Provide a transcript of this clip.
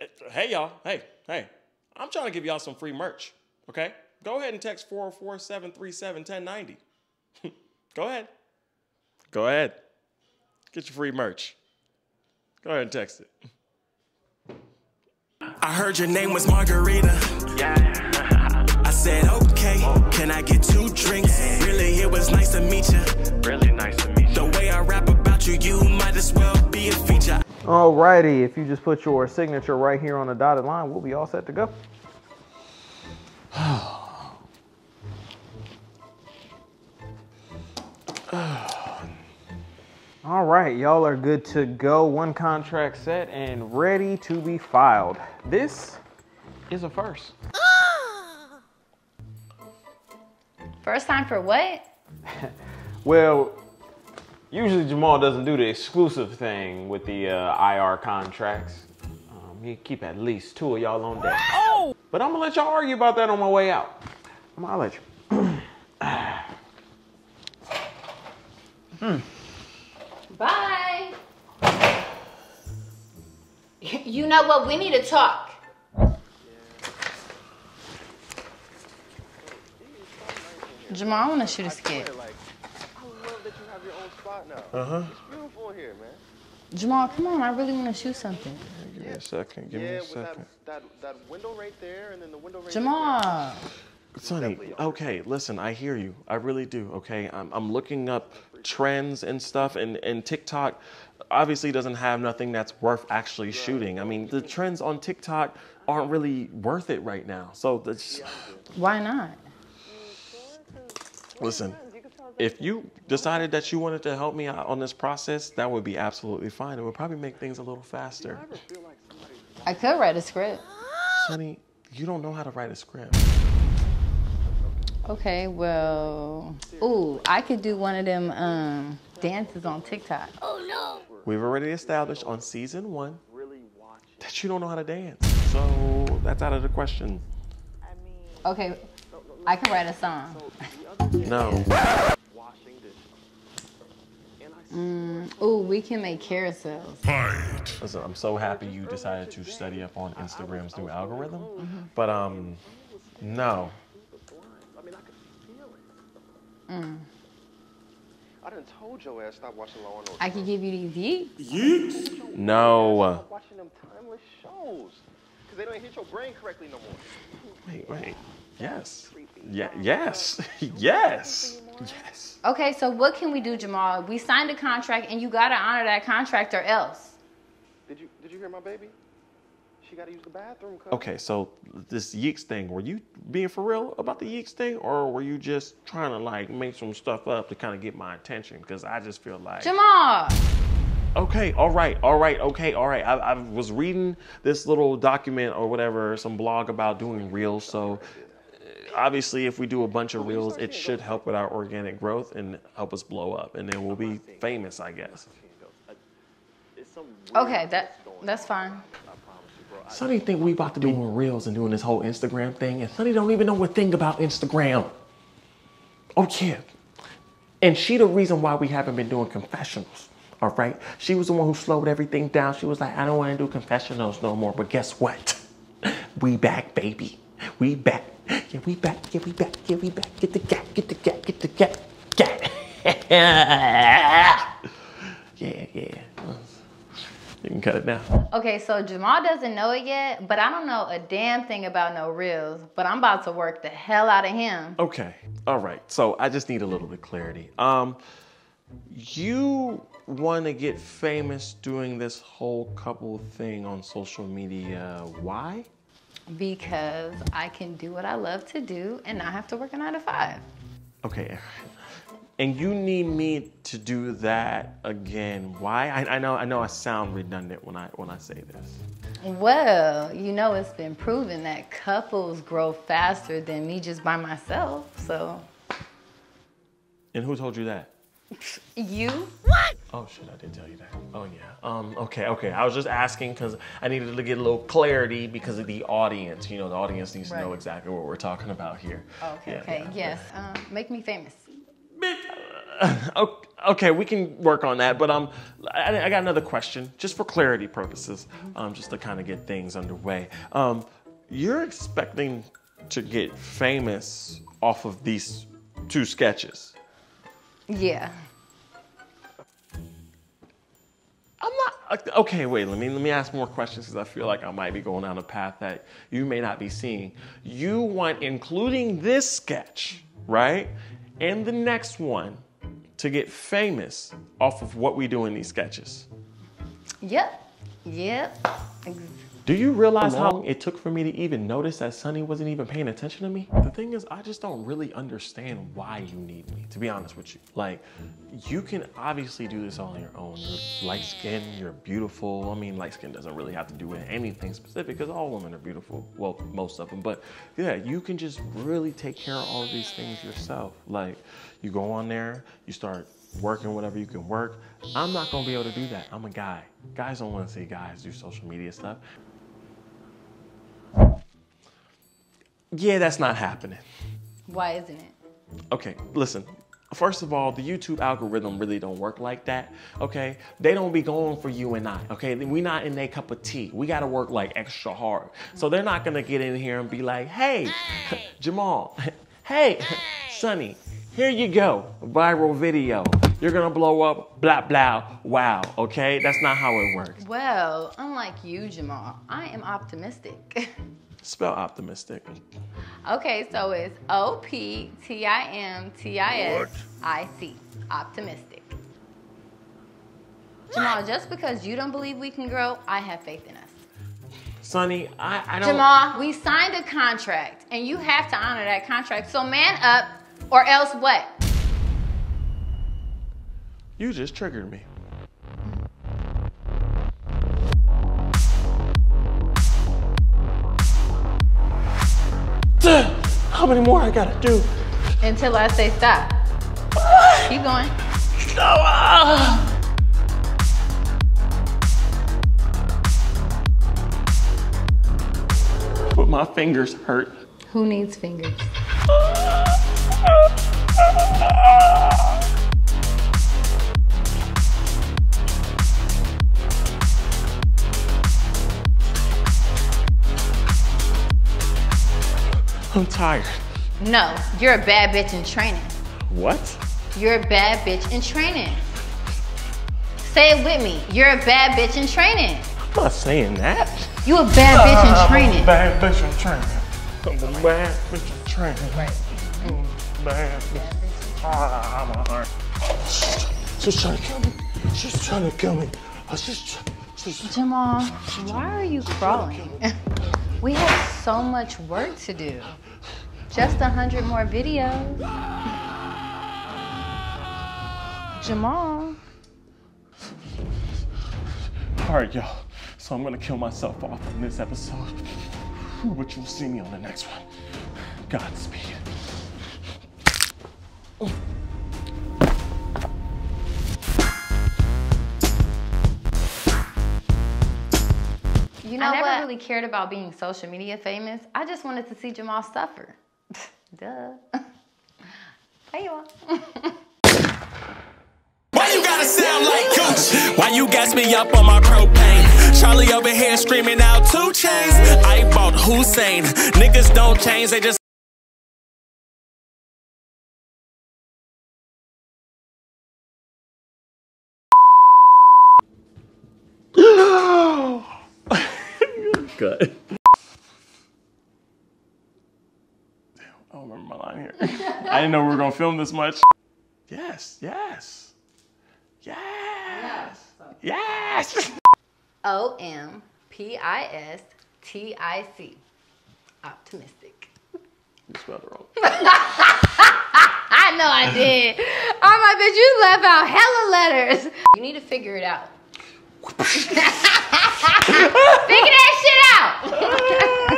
Uh, hey, y'all. Hey, hey. I'm trying to give y'all some free merch. Okay? Go ahead and text 404 737 1090. Go ahead. Go ahead. Get your free merch. Go ahead and text it. I heard your name was Margarita. Yeah. I said, okay, can I get two drinks? Really, it was nice to meet you. Really nice to meet you. The way I rap about you, you might as well be a feature. Alrighty, if you just put your signature right here on the dotted line, we'll be all set to go. All right, y'all are good to go. One contract set and ready to be filed. This is a first. First time for what? Well, usually Jamal doesn't do the exclusive thing with the uh, IR contracts. Um, he keep at least two of y'all on deck. Oh! But I'm gonna let y'all argue about that on my way out. I'm gonna let you. Bye. You know what? We need to talk. Jamal, I want to shoot a skit. Like, I love that you have your now. Uh huh. It's beautiful here, man. Jamal, come on. I really want to shoot something. Give me a second. Give me Yeah, a with that, second. that that window right there, and then the window right Jamal. Sunny, okay, listen, I hear you. I really do, okay? I'm, I'm looking up trends and stuff, and, and TikTok obviously doesn't have nothing that's worth actually shooting. I mean, the trends on TikTok aren't really worth it right now. So, that's, Why not? listen, if you decided that you wanted to help me out on this process, that would be absolutely fine. It would probably make things a little faster. I could write a script. Sunny, you don't know how to write a script. Okay, well, ooh, I could do one of them um, dances on TikTok. Oh no! We've already established on season one that you don't know how to dance. So, that's out of the question. Okay, I can write a song. No. washing dishes. And I Mm, ooh, we can make carousels. Listen, I'm so happy you decided to study up on Instagram's new algorithm. But um, no. I mean, I could feel done told your ass stop watching Law and Order. I could give you these yeets. No. Stop watching them timeless shows. Because they don't hit your brain correctly no more. Wait, wait. Yes. Yeah. Yes. yes. Yes. Okay, so what can we do, Jamal? We signed a contract, and you gotta honor that contract, or else. Did you did you hear my baby? She got to use the bathroom. cuz. Okay, so this Yeeks thing, were you being for real about the Yeeks thing, or were you just trying to like make some stuff up to kind of get my attention? Because I just feel like. Jamal. Okay, all right, all right, okay, all right. I, I was reading this little document or whatever, some blog about doing reels. So uh, obviously, if we do a bunch of reels, it should help with our organic growth and help us blow up, and then we'll be famous, I guess. It's some Okay, that that's fine. Sunny think we about to do doing reels and doing this whole Instagram thing, and Sunny don't even know a thing about Instagram. Oh yeah, and she the reason why we haven't been doing confessionals. All right, she was the one who slowed everything down. She was like, I don't want to do confessionals no more. But guess what? We back, baby. We back. Yeah, we back. Yeah, we back. Yeah, we back. Get the gap. Get the gap. Get the gap. Gap. yeah, yeah. You can cut it now. Okay, so Jamal doesn't know it yet, but I don't know a damn thing about no reels. But I'm about to work the hell out of him. Okay. All right. So I just need a little bit of clarity. Um, you want to get famous doing this whole couple thing on social media. Why? Because I can do what I love to do and not have to work a nine to five. Okay. And you need me to do that again. Why? I, I know. I know. I sound redundant when I when I say this. Well, you know, it's been proven that couples grow faster than me just by myself. So, And who told you that? You? What? Oh shit! I did tell you that. Oh yeah. Um. Okay. Okay. I was just asking because I needed to get a little clarity because of the audience. You know, the audience needs to know exactly what we're talking about here. Okay, Yeah, okay, yeah. yes. Um, make me famous. okay. okay, we can work on that. But um, I, I got another question, just for clarity purposes, um, just to kind of get things underway. Um, you're expecting to get famous off of these two sketches. Yeah. I'm not uh, okay. Wait, let me let me ask more questions because I feel like I might be going down a path that you may not be seeing. You want, including this sketch, right, and the next one, to get famous off of what we do in these sketches. Yep. Yep. Do you realize how long it took for me to even notice that Sunny wasn't even paying attention to me? The thing is, I just don't really understand why you need me, to be honest with you. Like, you can obviously do this all on your own. You're light skinned, you're beautiful. I mean, light skin doesn't really have to do with anything specific because all women are beautiful. Well, most of them. But yeah, you can just really take care of all of these things yourself. Like, you go on there, you start working whatever you can work. I'm not gonna be able to do that. I'm a guy. Guys don't wanna see guys do social media stuff. Yeah, that's not happening. Why isn't it? Okay, listen. First of all, the YouTube algorithm really don't work like that. Okay, they don't be going for you and I. Okay, we not in their cup of tea. We got to work like extra hard. So they're not gonna get in here and be like, "Hey, Jamal, hey, Sunny, here you go, viral video. You're gonna blow up, blah blah, wow." Okay, that's not how it works. Well, unlike you, Jamal, I am optimistic. Spell optimistic. okay, so it's O P T I M T I S I C. Optimistic. Jamal, just because you don't believe we can grow, I have faith in us. Sunny, I, I don't. Jamal, we signed a contract and you have to honor that contract. So man up or else what? You just triggered me. How many more I gotta do? Until I say stop. Keep going. Ah! But my fingers hurt. Who needs fingers? I'm tired. No, you're a bad bitch in training. What? You're a bad bitch in training. Say it with me. You're a bad bitch in training. I'm not saying that. You a bad bitch in training. Bad bitch in training. I'm a bad bitch in training. Right. Bad bitch. Ah, my heart. She's trying to kill me. She's trying to kill me. I was just, just. Jamal, why are you crawling? we have so much work to do. Just a hundred more videos. Jamal. All right, y'all. So I'm gonna kill myself off in this episode, but you'll see me on the next one. Godspeed. You know I never what? really cared about being social media famous. I just wanted to see Jamal suffer. Duh. Hey, you are. Why you gotta sound like Gooch? Why you gas me up on my propane? Charlie over here screaming out two chains. I bought Hussein. Niggas don't change, they just Good. Damn, I don't remember my line here. I didn't know we were gonna film this much. Yes, yes, yes, yes. O M P I S T I C. Optimistic. You spelled it wrong. I know I did. Oh my bitch, you left out hella letters. You need to figure it out. figure that shit out.